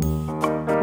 Música